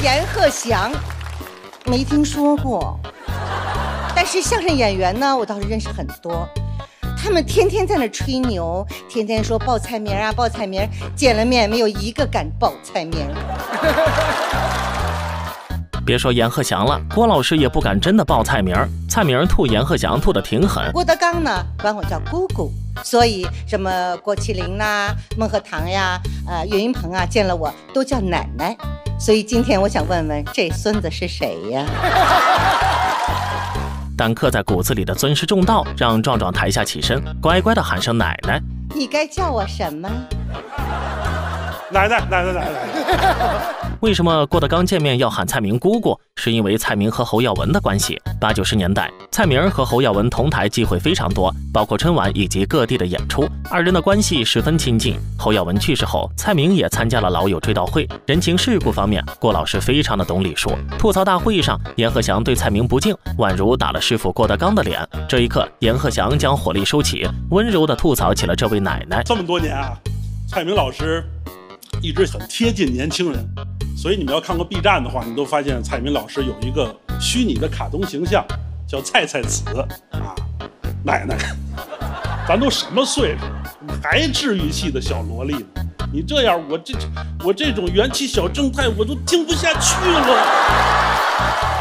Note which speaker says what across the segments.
Speaker 1: 阎鹤祥，没听说过。但是相声演员呢，我倒是认识很多。他们天天在那吹牛，天天说报菜名啊，报菜名，见了面没有一个敢报菜名。
Speaker 2: 别说阎鹤祥了，郭老师也不敢真的报菜名菜名吐阎鹤祥吐的挺狠。
Speaker 1: 郭德纲呢，管我叫姑姑，所以什么郭麒麟呐、孟鹤堂呀、呃岳云鹏啊，见了我都叫奶奶。所以今天我想问问，这孙子是谁呀？
Speaker 2: 但刻在骨子里的尊师重道，让壮壮台下起身，乖乖的喊声奶奶。
Speaker 1: 你该叫我什么？
Speaker 3: 奶奶，奶奶，奶奶。
Speaker 2: 为什么郭德纲见面要喊蔡明姑姑？是因为蔡明和侯耀文的关系。八九十年代，蔡明和侯耀文同台机会非常多，包括春晚以及各地的演出，二人的关系十分亲近。侯耀文去世后，蔡明也参加了老友追悼会。人情世故方面，郭老师非常的懂礼数。吐槽大会上，阎鹤祥对蔡明不敬，宛如打了师傅郭德纲的脸。这一刻，阎鹤祥将火力收起，温柔的吐槽起了这位奶奶。
Speaker 3: 这么多年啊，蔡明老师一直很贴近年轻人。所以你们要看过 B 站的话，你都发现蔡明老师有一个虚拟的卡通形象，叫蔡蔡子啊，奶奶，咱都什么岁数了，还治愈系的小萝莉呢？你这样，我这我这种元气小正太，我都听不下去了。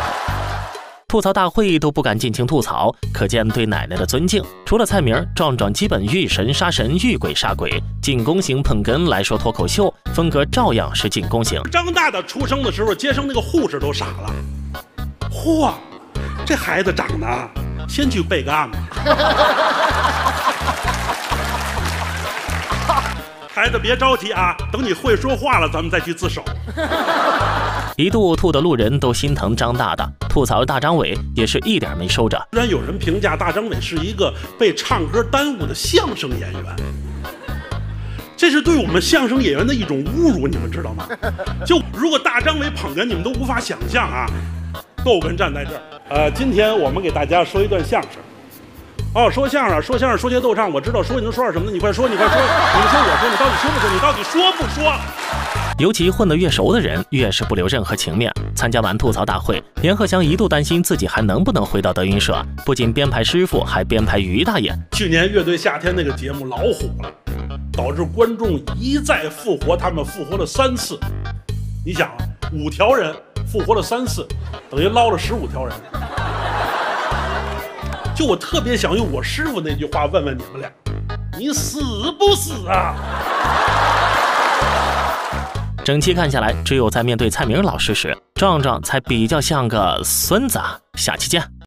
Speaker 2: 吐槽大会都不敢尽情吐槽，可见对奶奶的尊敬。除了蔡明，壮壮基本遇神杀神，遇鬼杀鬼，进攻型捧哏来说脱口秀，风格照样是进攻型。
Speaker 3: 张大大出生的时候，接生那个护士都傻了，嚯，这孩子长得，先去备个案吧。孩子别着急啊，等你会说话了，咱们再去自首。
Speaker 2: 一度吐的路人都心疼张大大，吐槽大张伟也是一点没收着。
Speaker 3: 居然有人评价大张伟是一个被唱歌耽误的相声演员，这是对我们相声演员的一种侮辱，你们知道吗？就如果大张伟捧哏，你们都无法想象啊。逗哏站在这儿，呃，今天我们给大家说一段相声。哦，说相声，说相声，说些逗唱，我知道，说你能说点什么呢？你快说，你快说，你们说，我说，你到底说不说？你到底说不说？
Speaker 2: 尤其混得越熟的人，越是不留任何情面。参加完吐槽大会，阎鹤祥一度担心自己还能不能回到德云社，不仅编排师傅，还编排于大爷。
Speaker 3: 去年乐队夏天那个节目老火了，导致观众一再复活，他们复活了三次。你想啊，五条人复活了三次，等于捞了十五条人。就我特别想用我师傅那句话问问你们俩：你死不死啊？
Speaker 2: 整期看下来，只有在面对蔡明老师时，壮壮才比较像个孙子。下期见。